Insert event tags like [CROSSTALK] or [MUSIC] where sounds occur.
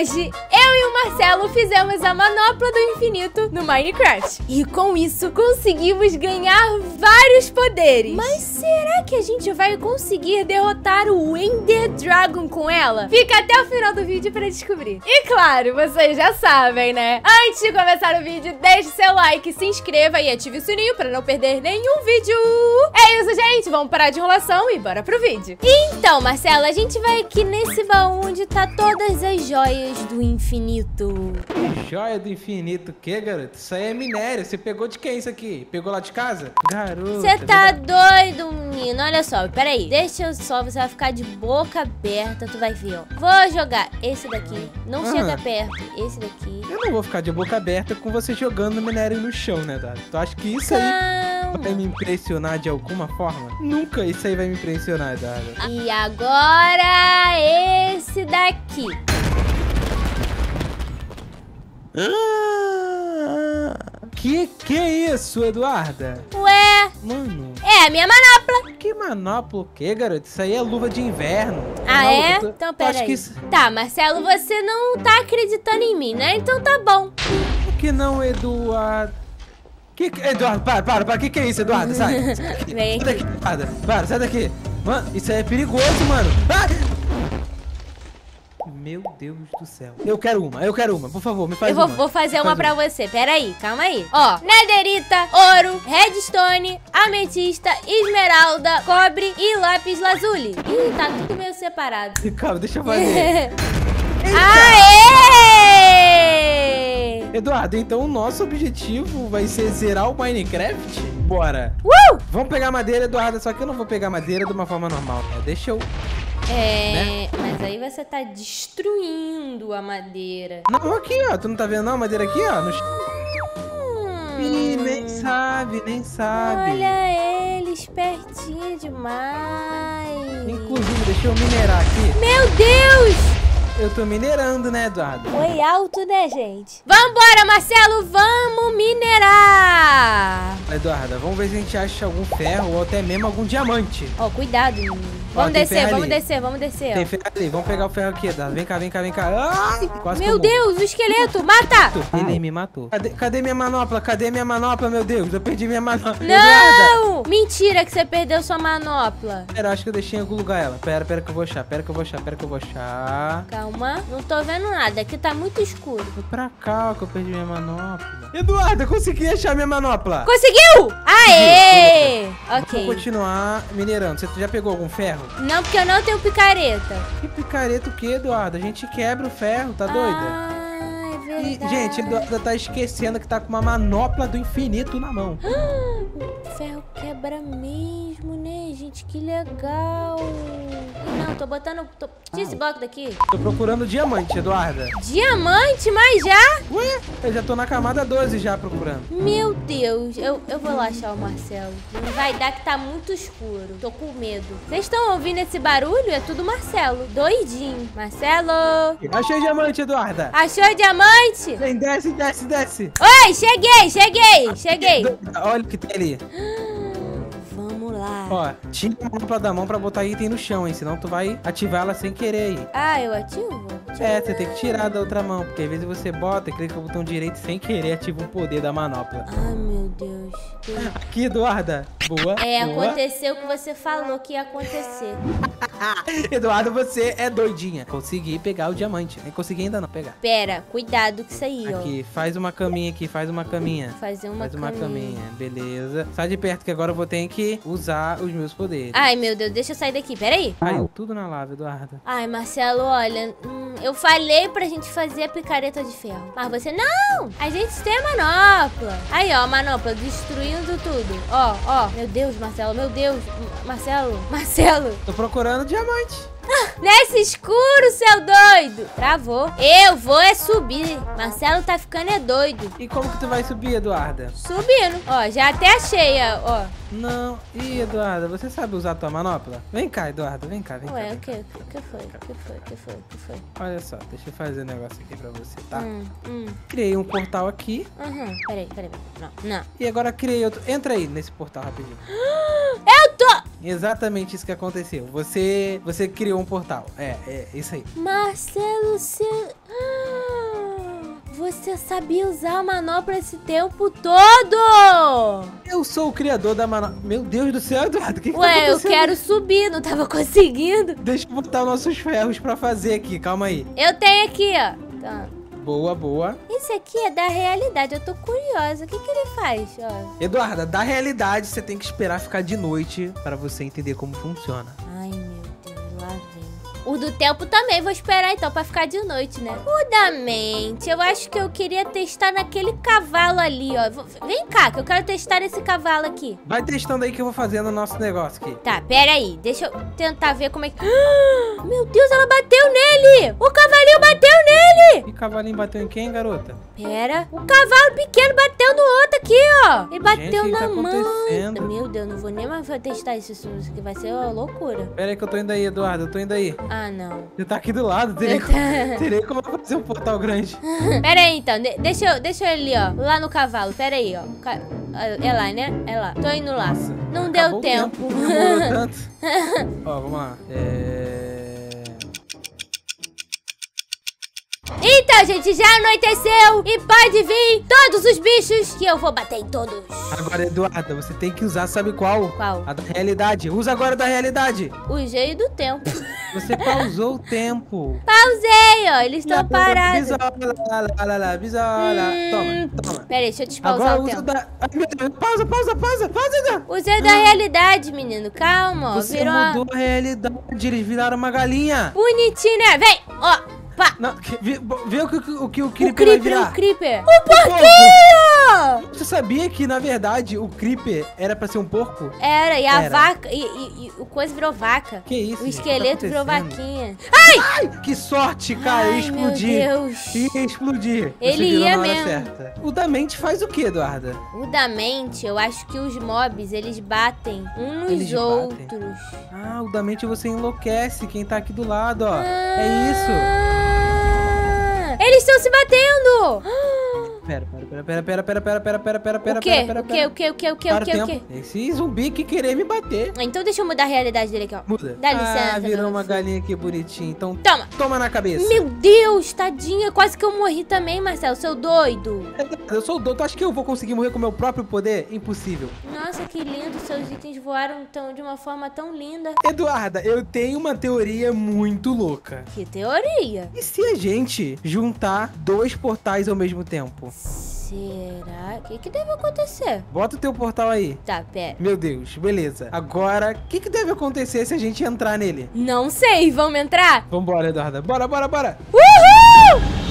hoje eu e o Marcelo fizemos a manopla do infinito no Minecraft. E com isso conseguimos ganhar vários poderes. Mas será que a gente vai conseguir derrotar o Ender Dragon com ela? Fica até o final do vídeo pra descobrir. E claro, vocês já sabem, né? Antes de começar o vídeo, deixe seu like, se inscreva e ative o sininho pra não perder nenhum vídeo. É isso, gente. Vamos parar de enrolação e bora pro vídeo. Então, Marcelo, a gente vai aqui nesse baú onde tá todas as joias do infinito. Joia do infinito, o que, garoto? Isso aí é minério. Você pegou de quem isso aqui? Pegou lá de casa? Garoto. Você tá doido, menino? Olha só, peraí. Deixa eu só, você vai ficar de boca aberta, tu vai ver, ó. Vou jogar esse daqui. Não Ah. chega perto. Esse daqui. Eu não vou ficar de boca aberta com você jogando minério no chão, né, Dado? Tu acha que isso aí vai me impressionar de alguma forma? Nunca isso aí vai me impressionar, Dado. E agora esse daqui. Que que é isso, Eduarda? Ué, Mano, é a minha manopla. que manopla o que, garoto? Isso aí é luva de inverno. Ah, Não, é? tô- Então, peraí. que isso... Tá, Marcelo, você não tá acreditando em mim, né? Então tá bom. que não, Eduardo? Que que... Eduardo, para, para, para. Que que é isso, Eduardo? Sai. [LAUGHS] Vem Sai daqui, Eduardo. Para, sai daqui. Mano, isso aí é perigoso, mano. Ai! Meu Deus do céu. Eu quero uma, eu quero uma. Por favor, me faz Eu vou, uma. vou fazer Me uma faz pra você. Pera aí, calma aí. Ó, nederita, ouro, redstone, ametista, esmeralda, cobre e lápis lazuli. Ih, tá tudo meio separado. [LAUGHS] Calma, deixa eu fazer. [LAUGHS] Aê! Eduardo, então o nosso objetivo vai ser zerar o Minecraft? Bora. Uh! Vamos pegar madeira, Eduardo. Só que eu não vou pegar madeira de uma forma normal. né? Deixa eu... É, mas aí você tá destruindo a madeira. Não, aqui, ó. Tu não tá vendo não a madeira aqui, ó? No... Ih, nem sabe, nem sabe. Olha ele, espertinho demais. Inclusive, deixa eu minerar aqui. Meu Deus! Eu tô minerando, né, Eduardo? Foi alto, né, gente? Vambora, Marcelo, vamos minerar! Eduardo, vamos ver se a gente acha algum ferro ou até mesmo algum diamante. Ó, cuidado, menino. Ó, Vamos tem descer, vamos descer, vamos descer. Tem ó. ferro ali, vamos pegar o ferro aqui, Eduardo. Vem cá, vem cá, vem cá. Ai, quase Meu. Deus, o esqueleto, mata! Ele me matou. Cadê, cadê minha manopla? Cadê minha manopla, meu Deus? Eu perdi minha manopla. Não! Mentira que você perdeu sua manopla. Pera, acho que eu deixei em algum lugar ela. Pera, pera que eu vou achar. Pera que eu vou achar. Pera que eu vou achar. Calma, não tô vendo nada, aqui tá muito escuro. Foi pra cá que eu perdi minha manopla. Eduardo, consegui achar minha manopla. Conseguiu? Aê! Vou Ok. continuar minerando. Você já pegou algum ferro? Não, porque eu não tenho picareta. Que picareta o que, Eduardo? A gente quebra o ferro, tá doida? Ah, é E, gente, Eduardo tá esquecendo que tá com uma manopla do infinito na mão. [GASPS] O ferro quebra mesmo, né, gente? Que legal. Não, tô botando... Tô... Tira esse bloco daqui. Tô procurando diamante, Eduarda. Diamante, mas já? Ué, eu já tô na camada 12 já procurando. Meu Deus, eu, eu vou lá achar o Marcelo. Não vai dar que tá muito escuro. Tô com medo. Vocês estão ouvindo esse barulho? É tudo Marcelo. Doidinho. Marcelo! Achei diamante, Eduarda. Achou diamante? Vem, desce, desce, desce. Oi, cheguei, cheguei, cheguei. Olha o que tem ali. Ó, tira a manopla da mão pra botar item no chão, hein? Senão tu vai ativar ela sem querer aí. Ah, eu ativo? É, você tem que tirar da outra mão, porque às vezes você bota e clica no botão direito sem querer ativa o poder da manopla. Ai, meu Deus. Aqui, Eduarda. Boa. É, boa. aconteceu o que você falou que ia acontecer. [LAUGHS] Eduardo, você é doidinha. Consegui pegar o diamante. Nem consegui ainda não pegar. Pera, cuidado com isso aí, ó. Aqui, faz uma caminha aqui, faz uma caminha. Fazer uma faz uma caminha. caminha, beleza. Sai de perto que agora eu vou ter que usar os meus poderes. Ai, meu Deus, deixa eu sair daqui, peraí. Caiu tudo na lava, Eduardo. Ai, Marcelo, olha, hum, eu falei pra gente fazer a picareta de ferro. Mas você, não! A gente tem a manopla. Aí, ó, a manopla destruindo tudo. Ó, ó. Meu Deus, Marcelo, meu Deus. Marcelo, Marcelo. Tô procurando diamante. [LAUGHS] Nesse escuro, seu doido. Travou. Eu vou é subir. Marcelo tá ficando é doido. E como que tu vai subir, Eduarda? Subindo. Ó, já até achei, ó. Não. Ih, Eduarda, você sabe usar tua manopla? Vem cá, Eduarda, vem cá, vem cá. Ué, o que? O que foi? O que foi? O que foi? O que foi? Olha só, deixa eu fazer um negócio aqui pra você, tá? Hum, hum. Criei um portal aqui Uhum. Peraí, peraí. Não, não. e agora criei outro. Entra aí nesse portal rapidinho. [GASPS] Exatamente isso que aconteceu. Você, você criou um portal. É, é isso aí. Marcelo, você... você sabia usar a manopla esse tempo todo? Eu sou o criador da manobra. Meu Deus do céu, Eduardo, o que, que tá Ué, eu quero subir, não tava conseguindo. Deixa eu botar os nossos ferros pra fazer aqui, calma aí. Eu tenho aqui, ó. Tá. Boa, boa. Esse aqui é da realidade, eu tô curiosa. O que que ele faz? Ó. Eduarda, da realidade, você tem que esperar ficar de noite para você entender como funciona. O do tempo também, vou esperar então pra ficar de noite, né? O da mente, eu acho que eu queria testar naquele cavalo ali, ó. Vou- Vem cá, que eu quero testar esse cavalo aqui. Vai testando aí que eu vou fazendo o nosso negócio aqui. Tá, pera aí, deixa eu tentar ver como é que... Ah, [GASPS] meu Deus, ela bateu nele! O cavalinho bateu nele! E cavalinho bateu em quem, garota? Pera, o cavalo pequeno bateu ó. Ele bateu que na tá mão. Meu Deus, não vou nem mais testar isso, isso aqui vai ser uma loucura. Pera aí que eu tô indo aí, Eduardo, eu tô indo aí. Ah, não. Você tá aqui do lado, teria, Eu como, tá- teria como fazer um portal grande. [LAUGHS] Pera aí, então. De- deixa, eu, deixa eu ali, ó. Lá no cavalo. Pera aí, ó. Ca- É lá, né? É lá. Tô indo lá. Não Acabou deu o tempo. Demorou [LAUGHS] tanto. Ó, vamos lá. É... então, gente, já anoiteceu. E pode vir todos os bichos que eu vou bater em todos. Agora, Eduarda, você tem que usar, sabe qual? Qual? A da realidade. Usa agora a da realidade. O jeito do tempo. Você pausou o tempo. Pausei, ó. Eles estão parados. Bisola, lá, lá, lá, bisola. Hum. Toma, toma. Pera aí, deixa eu despausar Agora o tempo. da... Ai, meu Deus, pausa, pausa, pausa, pausa, Eduardo. Usei da realidade, menino. Calma, ó. Você Virou mudou a realidade, eles viraram uma galinha. Bonitinho, né? Vem, ó. Pá. Não, vê o que o, que o, que o O Creeper Creeper, virar. o Creeper. Um Porquinho! Você sabia que, na verdade, o Creeper era pra ser um porco? Era, e a Era. vaca. E, e- e o coisa virou vaca. Que isso, O gente? esqueleto Tá virou vaquinha. Ai, que sorte, cara, Ai, explodir. meu Deus. Ia explodir. Ele ia mesmo. certa. O da mente faz o que, Eduarda? O da mente, eu acho que os mobs, eles batem uns Eles batem? outros. Ah, o da mente você enlouquece quem tá aqui do lado, ó. É isso. Eles estão se batendo! [GASPS] [GASPS] Pera, pera, pera, pera, pera, pera, pera, pera, pera, pera, o quê? pera, pera, o quê? pera. O quê? O quê? O quê? O quê? O quê? Esse zumbi que querer me bater. Então deixa eu mudar a realidade dele aqui, ó. Muda. Dá licença, Ah, virou uma galinha aqui bonitinha. Então Toma! toma na cabeça. Meu Deus, tadinha, quase que eu morri também, Marcelo, seu doido. Eu sou o doutor, acho que eu vou conseguir morrer com meu próprio poder? Impossível. Nossa, que lindo, seus itens voaram tão, de uma forma tão linda. Eduarda, eu tenho uma teoria muito louca. Que teoria. E se a gente juntar dois portais ao mesmo tempo? Será? O que, que deve acontecer? Bota o teu portal aí. Tá, pera. Meu Deus, beleza. Agora, o que, que deve acontecer se a gente entrar nele? Não sei, vamos entrar? Vambora, Eduarda. Bora, bora, bora. Uhul!